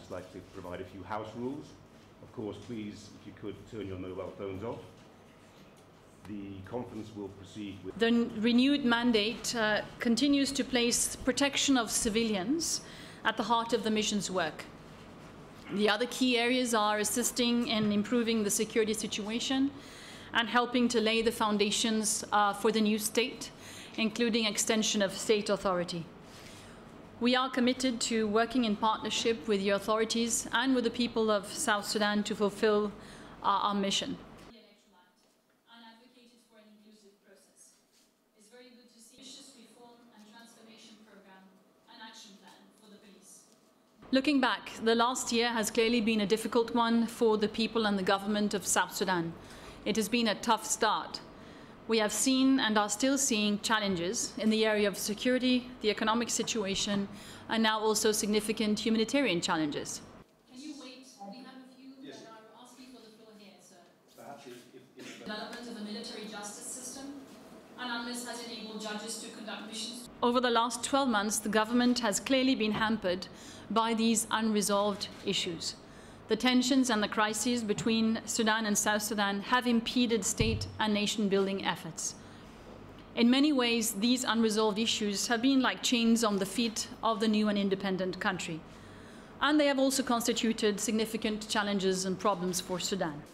just like to provide a few house rules. Of course, please, if you could turn your mobile phones off. The conference will proceed with The renewed mandate uh, continues to place protection of civilians at the heart of the mission's work. The other key areas are assisting in improving the security situation and helping to lay the foundations uh, for the new state, including extension of state authority. We are committed to working in partnership with the authorities and with the people of South Sudan to fulfill uh, our mission. and advocated for an inclusive process. It's very good to see ambitious reform and transformation program and action plan for the police. Looking back, the last year has clearly been a difficult one for the people and the government of South Sudan. It has been a tough start. We have seen and are still seeing challenges in the area of security, the economic situation, and now also significant humanitarian challenges. Can you wait? We have a few Yes. that are asking for the floor here, sir Perhaps if, if, if development of a military justice system, and UNMISS has enabled judges to conduct missions. Over the last 12 months, the government has clearly been hampered by these unresolved issues. The tensions and the crises between Sudan and South Sudan have impeded state and nation building efforts. In many ways, these unresolved issues have been like chains on the feet of the new and independent country. And they have also constituted significant challenges and problems for Sudan.